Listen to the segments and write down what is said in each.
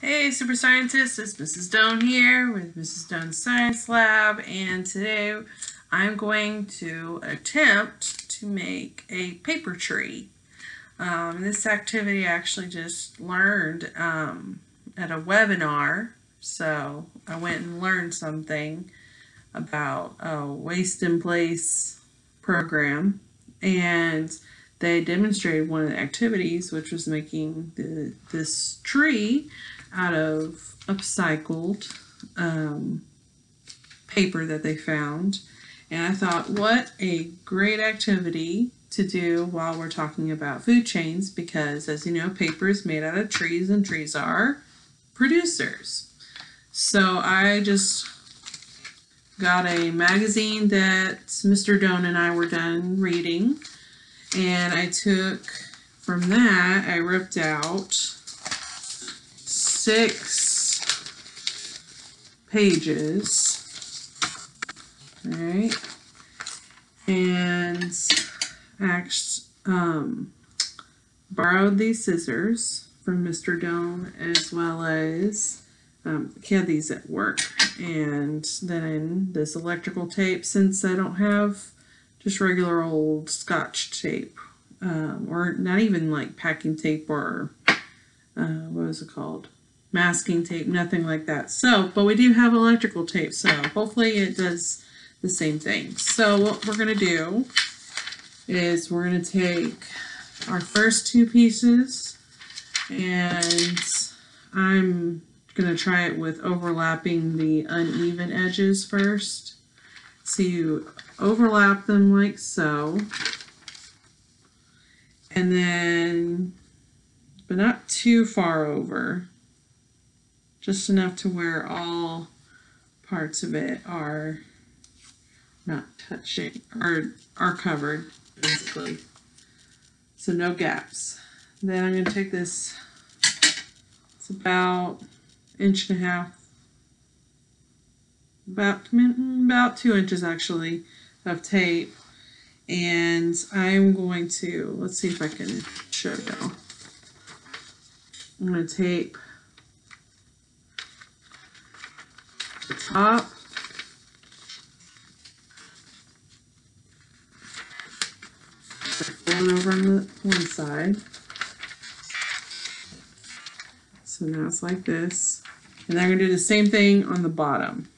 Hey, super scientists, it's Mrs. Done here with Mrs. Done's Science Lab, and today I'm going to attempt to make a paper tree. Um, this activity I actually just learned um, at a webinar, so I went and learned something about a waste in place program, and they demonstrated one of the activities, which was making the, this tree out of upcycled um, paper that they found. And I thought, what a great activity to do while we're talking about food chains because, as you know, paper is made out of trees and trees are producers. So I just got a magazine that Mr. Done and I were done reading, and I took from that, I ripped out six pages. Alright. And actually um, borrowed these scissors from Mr. Done as well as um, had these at work. And then this electrical tape since I don't have just regular old scotch tape um, or not even like packing tape or uh, what was it called? masking tape, nothing like that. So, but we do have electrical tape, so hopefully it does the same thing. So what we're going to do is we're going to take our first two pieces and I'm going to try it with overlapping the uneven edges first. So you overlap them like so. And then, but not too far over just enough to where all parts of it are not touching or are covered basically. So no gaps. Then I'm going to take this, it's about inch and a half, about, about two inches actually of tape. And I'm going to, let's see if I can show you. I'm going to tape the top. It over on the one side. So now it's like this. And then I'm going to do the same thing on the bottom.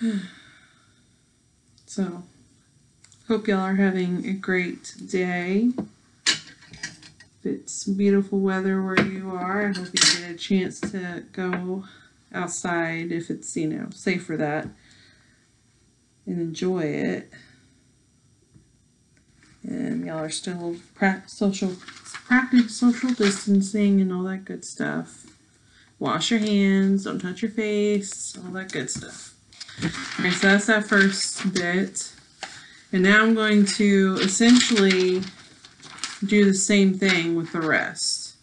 so Hope y'all are having a great day. If it's beautiful weather where you are, I hope you get a chance to go outside if it's, you know, safe for that and enjoy it. And y'all are still pra social, practicing social distancing and all that good stuff. Wash your hands, don't touch your face, all that good stuff. So that's that first bit. And now I'm going to essentially do the same thing with the rest.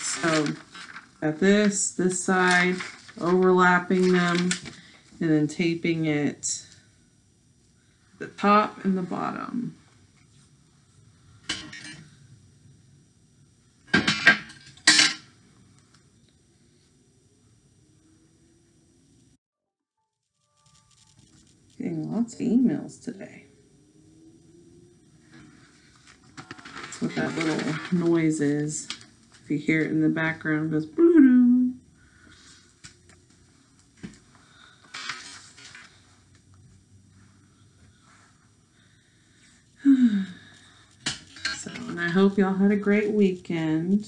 So got this, this side, overlapping them, and then taping it the top and the bottom. Lots of emails today. That's what that little noise is. If you hear it in the background, it goes boo so, and I hope y'all had a great weekend.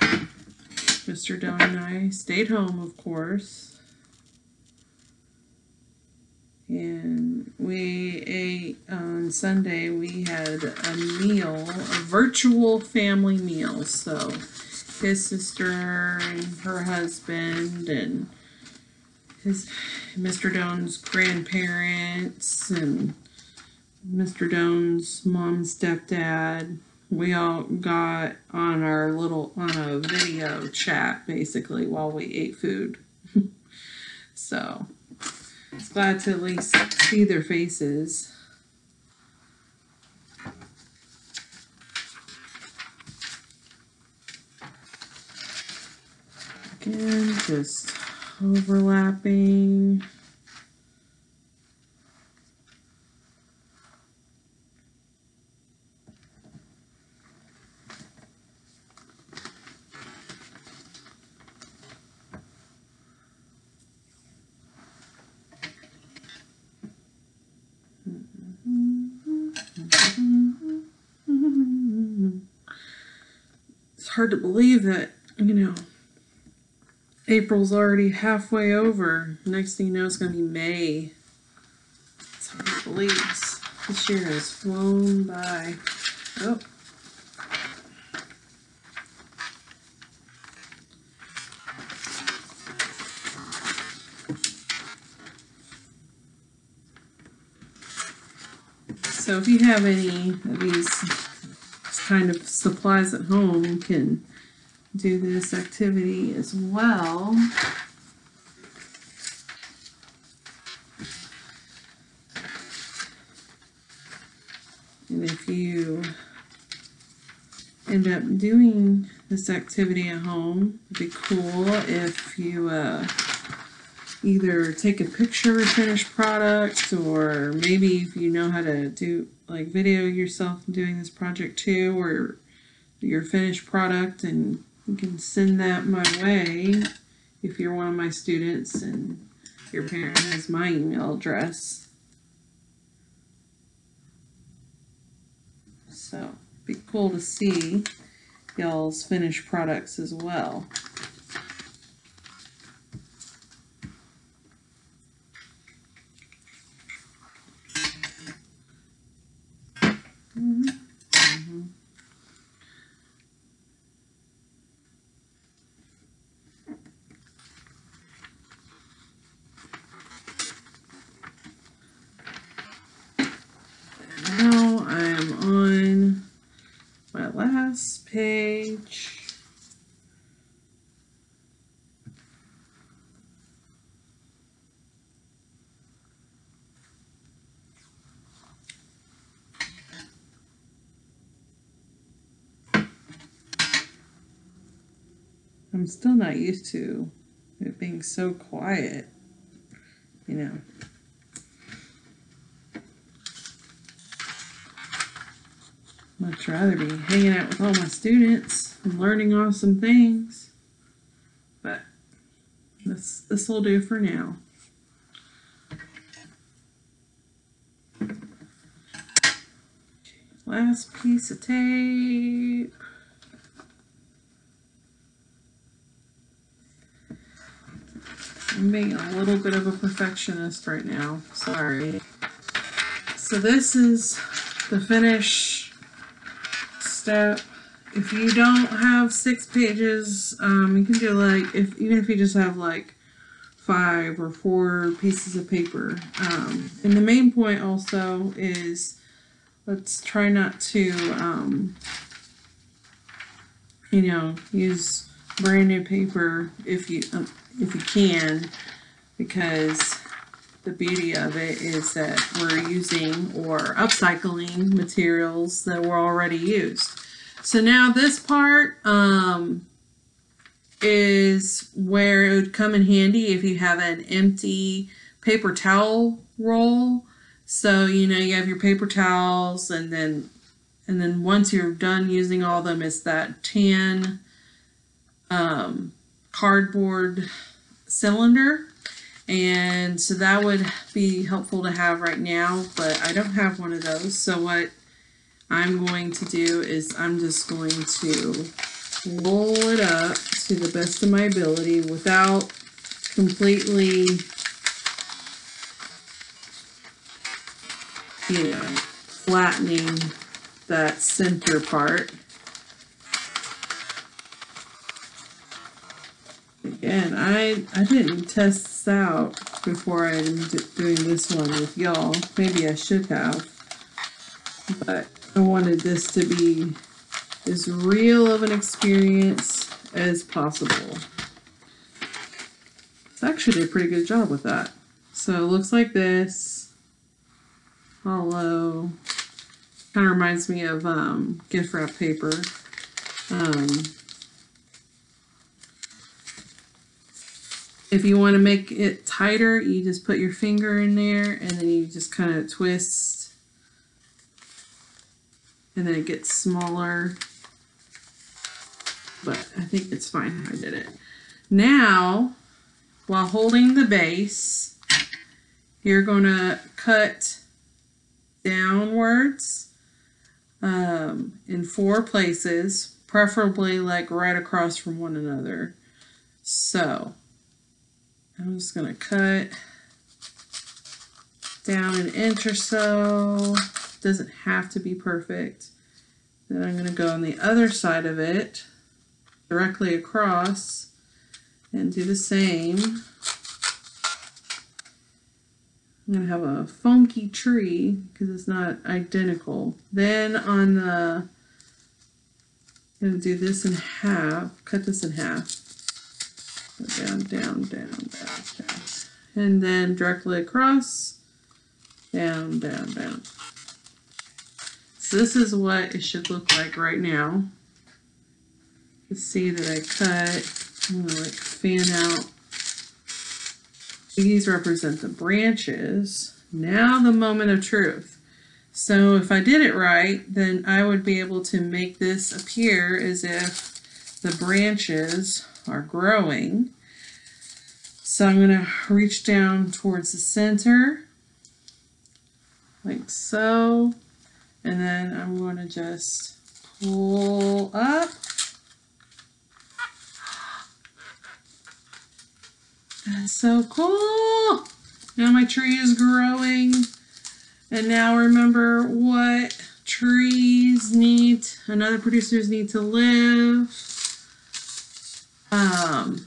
Mr. Done and I stayed home, of course. And we ate on Sunday, we had a meal, a virtual family meal. So his sister and her husband and his Mr. Done's grandparents and Mr. Done's mom and stepdad. We all got on our little on a video chat basically while we ate food. so it's glad to at least see their faces. Again, just overlapping. Hard to believe that, you know, April's already halfway over. Next thing you know, it's going to be May. It's hard to believe. This year has flown by. Oh. So if you have any of these kind of supplies at home, can do this activity as well. And if you end up doing this activity at home, it'd be cool if you uh, either take a picture of finished product or maybe if you know how to do like video yourself doing this project too or your finished product and you can send that my way if you're one of my students and your parent has my email address. So be cool to see y'all's finished products as well. Now I am on my last page. I'm still not used to it being so quiet, you know. Much rather be hanging out with all my students and learning awesome things. But this this will do for now. Last piece of tape. I'm being a little bit of a perfectionist right now. Sorry. So this is the finish step. If you don't have six pages, um, you can do like if even if you just have like five or four pieces of paper. Um, and the main point also is let's try not to um, you know use brand new paper if you um, if you can because the beauty of it is that we're using or upcycling materials that were already used. So now this part um, is where it would come in handy if you have an empty paper towel roll. So you know you have your paper towels and then and then once you're done using all them it's that tan um, cardboard cylinder. And so that would be helpful to have right now but I don't have one of those. So what I'm going to do is I'm just going to roll it up to the best of my ability without completely you know flattening that center part I I didn't test this out before I'm doing this one with y'all. Maybe I should have, but I wanted this to be as real of an experience as possible. It's actually did a pretty good job with that. So it looks like this. Hollow. Kind of reminds me of um, gift wrap paper. Um, If you want to make it tighter, you just put your finger in there and then you just kind of twist. And then it gets smaller. But I think it's fine how I did it. Now, while holding the base, you're going to cut downwards um, in four places, preferably like right across from one another. So, I'm just going to cut down an inch or so. Doesn't have to be perfect. Then I'm going to go on the other side of it, directly across, and do the same. I'm going to have a funky tree because it's not identical. Then on the, I'm going to do this in half, cut this in half down, down, down, down, down. And then directly across, down, down, down. So this is what it should look like right now. You see that I cut, I'm gonna like fan out. These represent the branches. Now the moment of truth. So if I did it right, then I would be able to make this appear as if the branches are growing. So I'm going to reach down towards the center, like so, and then I'm going to just pull up. That's so cool! Now my tree is growing. And now remember what trees need, and other producers need to live. Um,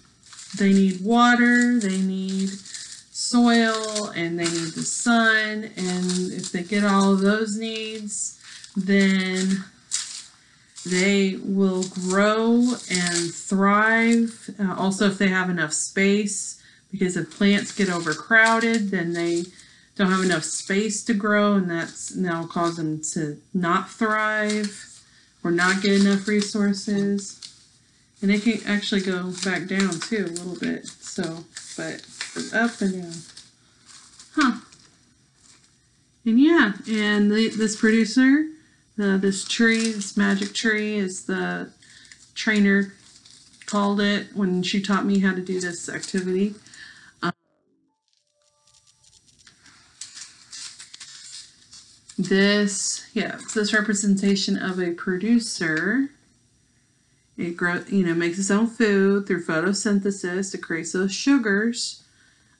they need water, they need soil, and they need the sun. And if they get all of those needs, then they will grow and thrive. Uh, also, if they have enough space, because if plants get overcrowded, then they don't have enough space to grow, and that's now cause them to not thrive or not get enough resources. And it can actually go back down too a little bit. So, but up and down. Huh. And yeah, and the, this producer, this tree, this magic tree, is the trainer called it when she taught me how to do this activity. Um, this, yeah, this representation of a producer it grow, you know, makes its own food through photosynthesis. It creates those sugars,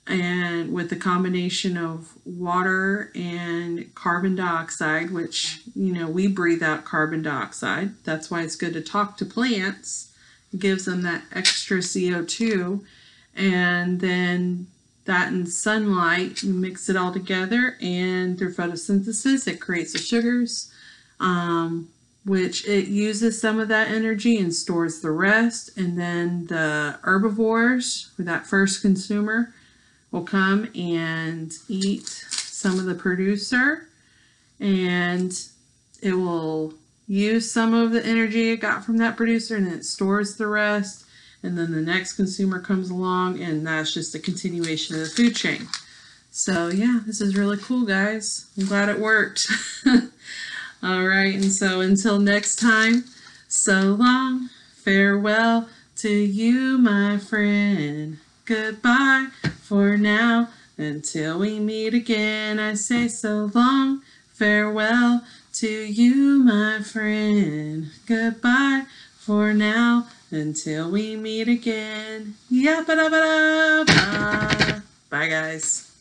and with the combination of water and carbon dioxide, which you know we breathe out carbon dioxide. That's why it's good to talk to plants. It gives them that extra CO two, and then that in sunlight, you mix it all together, and through photosynthesis, it creates the sugars. Um, which it uses some of that energy and stores the rest. And then the herbivores, or that first consumer, will come and eat some of the producer and it will use some of the energy it got from that producer and it stores the rest. And then the next consumer comes along and that's just a continuation of the food chain. So yeah, this is really cool, guys. I'm glad it worked. All right, and so until next time, so long, farewell to you, my friend. Goodbye for now. Until we meet again, I say so long, farewell to you, my friend. Goodbye for now. Until we meet again. Da ba da. Bye, guys.